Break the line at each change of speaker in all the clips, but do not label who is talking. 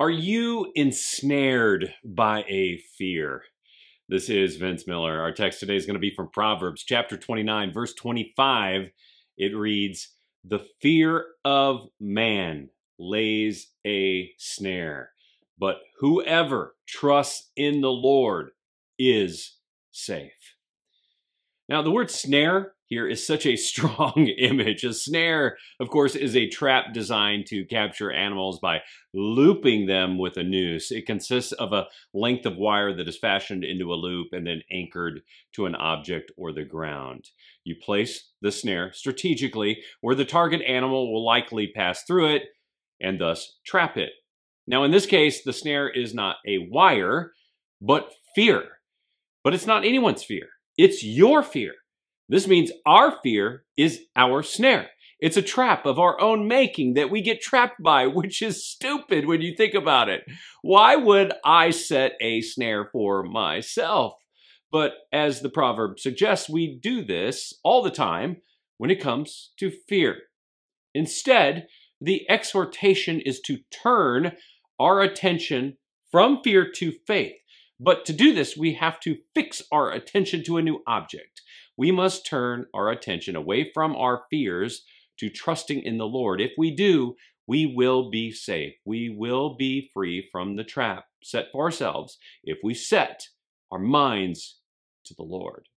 Are you ensnared by a fear? This is Vince Miller. Our text today is going to be from Proverbs chapter 29, verse 25. It reads, The fear of man lays a snare, but whoever trusts in the Lord is safe. Now, the word snare here is such a strong image. A snare, of course, is a trap designed to capture animals by looping them with a noose. It consists of a length of wire that is fashioned into a loop and then anchored to an object or the ground. You place the snare strategically where the target animal will likely pass through it and thus trap it. Now, in this case, the snare is not a wire, but fear. But it's not anyone's fear. It's your fear. This means our fear is our snare. It's a trap of our own making that we get trapped by, which is stupid when you think about it. Why would I set a snare for myself? But as the proverb suggests, we do this all the time when it comes to fear. Instead, the exhortation is to turn our attention from fear to faith. But to do this, we have to fix our attention to a new object. We must turn our attention away from our fears to trusting in the Lord. If we do, we will be safe. We will be free from the trap set for ourselves if we set our minds to the Lord.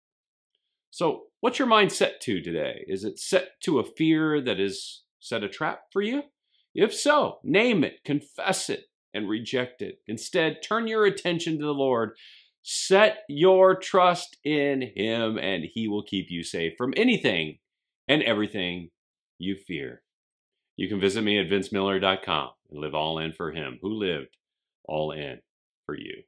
So, what's your mind set to today? Is it set to a fear that has set a trap for you? If so, name it, confess it, and reject it. Instead, turn your attention to the Lord. Set your trust in Him, and He will keep you safe from anything and everything you fear. You can visit me at vincemiller.com and live all in for Him who lived all in for you.